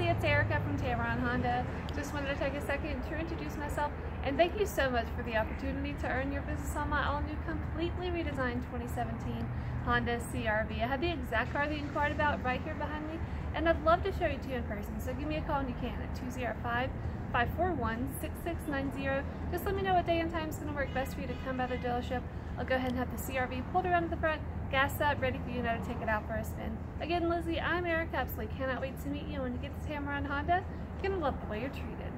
Lizzie, it's Erika from Tameron Honda. Just wanted to take a second to introduce myself and thank you so much for the opportunity to earn your business on my all new completely redesigned 2017 Honda CRV. I have the exact car that you inquired about right here behind me and I'd love to show you to you in person. So give me a call when you can at 205 541-6690. Just let me know what day and time is going to work best for you to come by the dealership. I'll go ahead and have the CRV pulled around to the front, gas up, ready for you now to take it out for a spin. Again, Lizzie, I'm Erika Absolutely cannot wait to meet you when you get to Tameron Honda. You're going to love the way you're treated.